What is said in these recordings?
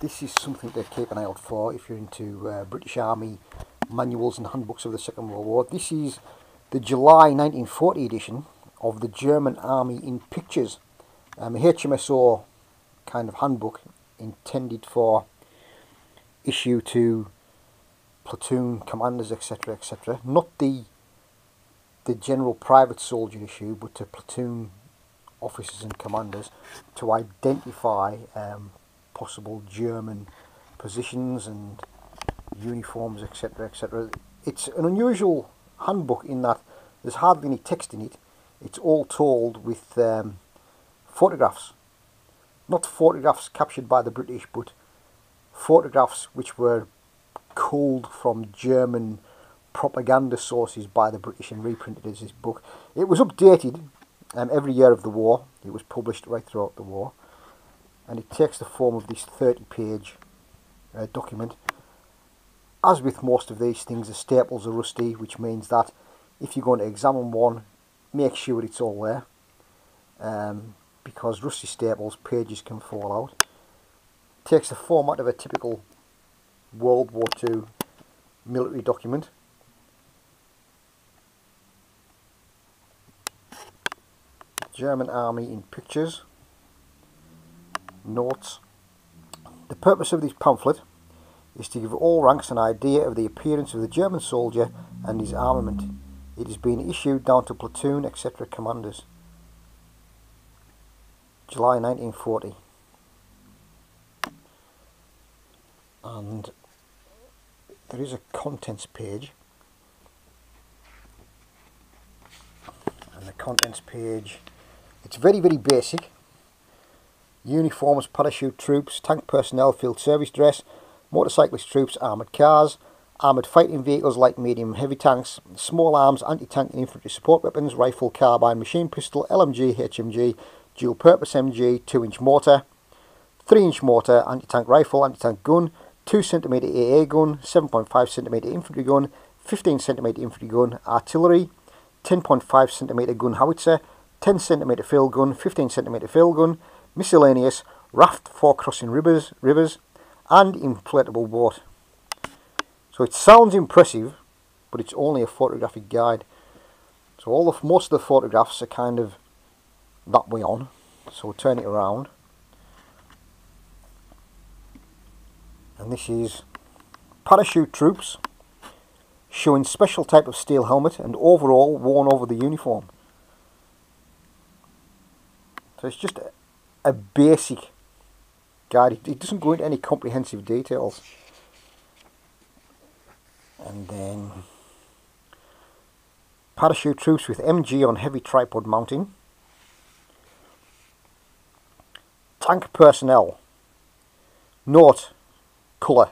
this is something to keep an eye out for if you're into uh, British Army manuals and handbooks of the Second World War. This is the July 1940 edition of the German Army in Pictures, um, HMSO kind of handbook intended for issue to platoon commanders, etc., etc. Not the the general private soldier issue, but to platoon officers and commanders to identify um, possible German positions and uniforms, etc., etc. It's an unusual handbook in that there's hardly any text in it. It's all told with um, photographs. Not photographs captured by the British, but photographs which were culled from German propaganda sources by the British and reprinted as this book. It was updated um, every year of the war. It was published right throughout the war. And it takes the form of this 30 page uh, document. As with most of these things, the staples are rusty, which means that if you're going to examine one, make sure it's all there. Um, because rusty staples, pages can fall out. It takes the format of a typical World War II military document. German Army in pictures. Notes. The purpose of this pamphlet is to give all ranks an idea of the appearance of the German soldier and his armament. It has been issued down to platoon etc. commanders. July 1940. And there is a contents page. And the contents page, it's very, very basic. Uniforms, parachute troops, tank personnel, field service dress, motorcyclist troops, armoured cars, armoured fighting vehicles like medium heavy tanks, small arms, anti-tank and infantry support weapons, rifle, carbine, machine pistol, LMG, HMG, dual purpose MG, 2 inch mortar, 3 inch mortar, anti-tank rifle, anti-tank gun, 2 cm AA gun, 7.5 cm infantry gun, 15 cm infantry gun, artillery, 10.5 cm gun howitzer, 10 cm field gun, 15 cm field gun, miscellaneous, raft for crossing rivers, rivers and inflatable boat. So it sounds impressive, but it's only a photographic guide. So all of most of the photographs are kind of that way on. So we'll turn it around. And this is parachute troops showing special type of steel helmet and overall worn over the uniform. So it's just a, basic guide. It, it doesn't go into any comprehensive details. And then parachute troops with MG on heavy tripod mounting. Tank personnel. Note, colour,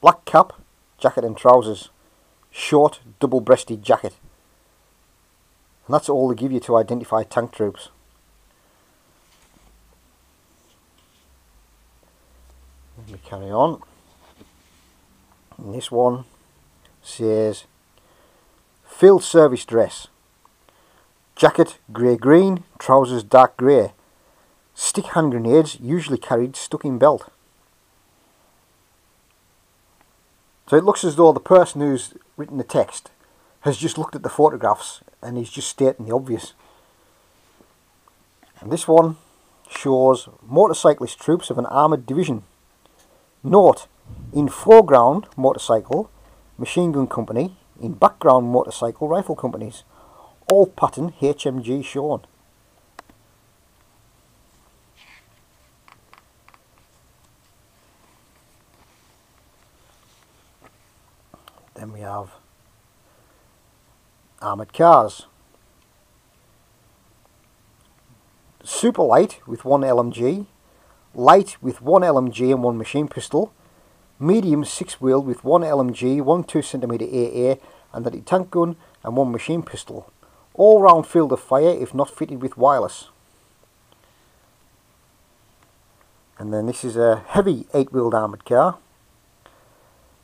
black cap, jacket and trousers. Short, double-breasted jacket. And that's all they give you to identify tank troops. Me carry on. And this one says Field Service Dress. Jacket grey-green, trousers dark grey. Stick hand grenades usually carried stuck in belt. So it looks as though the person who's written the text has just looked at the photographs and he's just stating the obvious. And this one shows motorcyclist troops of an armoured division. Note, in foreground motorcycle, machine gun company, in background motorcycle rifle companies. All pattern HMG shown. Then we have armoured cars. Super light with one LMG, light with one LMG and one machine pistol, medium six wheel with one LMG, one 2cm AA and a tank gun and one machine pistol. All round field of fire if not fitted with wireless. And then this is a heavy 8 wheeled armoured car.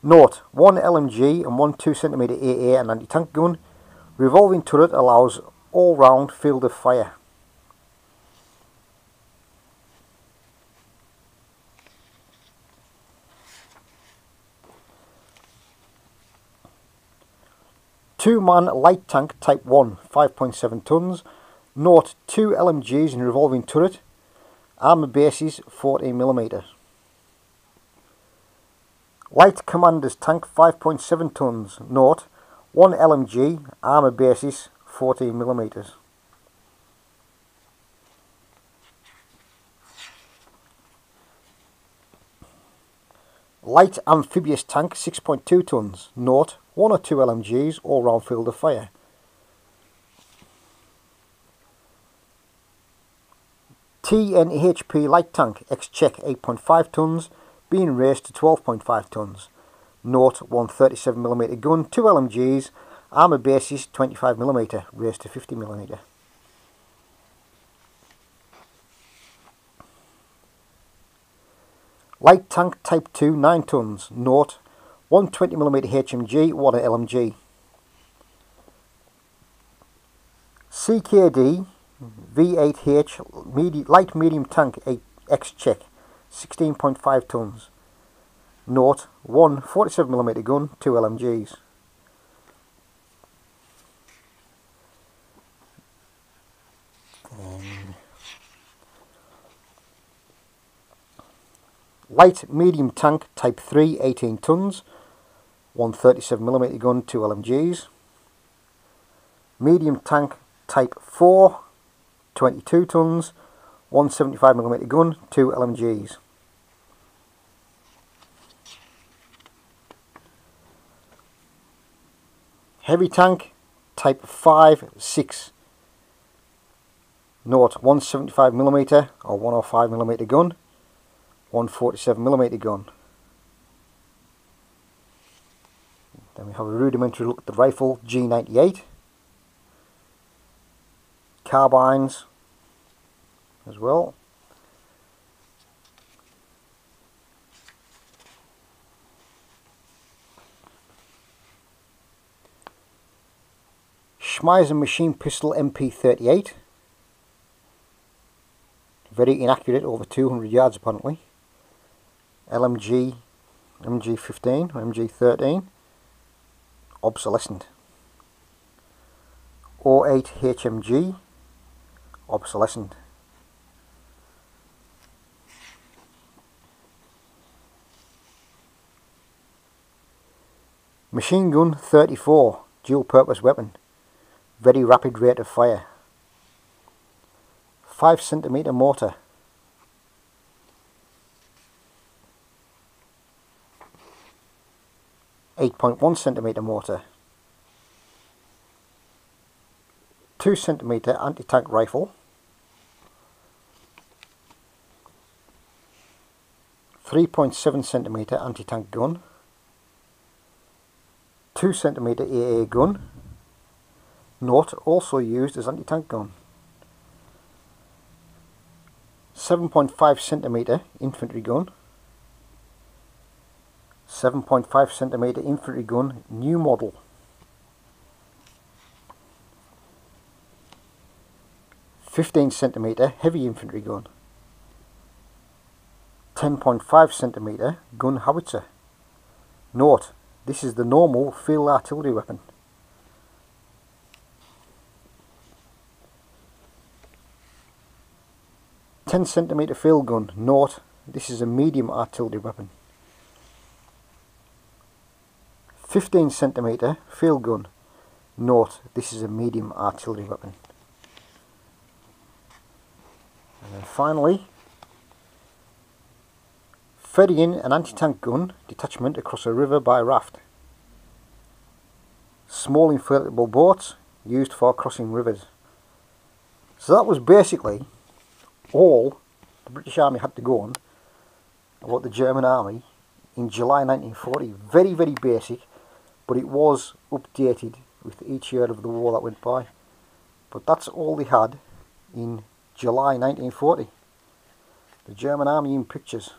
Note, one LMG and one 2cm AA and anti-tank gun. Revolving turret allows all round field of fire. Two-man light tank Type 1, 5.7 tons. Note, two LMGs in revolving turret. Armour bases 14mm. Light Commander's tank 5.7 tons. Note, one LMG, armour basis 14mm. Light amphibious tank 6.2 tons. Note, one or two LMGs or round field of fire. TNHP light tank ex-Czech 8.5 tons being raised to 12.5 tons. Note 137mm gun, 2 LMGs, armour bases 25mm, raised to 50mm. Light tank type 2 9 tons, note 120mm HMG, 1 LMG. CKD V8H medi light medium tank ex-Czech 16.5 tons. Note 1 47mm gun, 2 LMGs. light medium tank type 3 18 tons 137mm gun 2 LMGs medium tank type 4 22 tons 175mm gun 2 LMGs heavy tank type 5 6 Note 175mm or 105mm gun 147mm gun. Then we have a rudimentary look at the rifle G98. Carbines as well. Schmeisser machine pistol MP38 very inaccurate over 200 yards apparently LMG, MG15 MG13, obsolescent. 08 HMG, obsolescent. Machine gun 34, dual purpose weapon, very rapid rate of fire. 5 centimeter mortar 8.1 centimeter mortar, 2 centimeter anti-tank rifle, 3.7 centimeter anti-tank gun, 2 centimeter AA gun, not also used as anti-tank gun. 7.5 centimeter infantry gun 7.5 centimeter infantry gun, new model. Fifteen centimeter heavy infantry gun. 10.5 centimeter gun howitzer. Note, this is the normal field artillery weapon. Ten centimeter field gun. Note, this is a medium artillery weapon. 15 centimeter field gun. Note, this is a medium artillery weapon. And then finally, ferrying an anti-tank gun detachment across a river by raft. Small inflatable boats used for crossing rivers. So that was basically all the British Army had to go on about the German Army in July 1940. Very, very basic but it was updated with each year of the war that went by. But that's all they had in July 1940. The German Army in pictures.